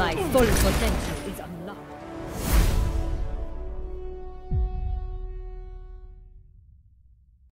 my full potential.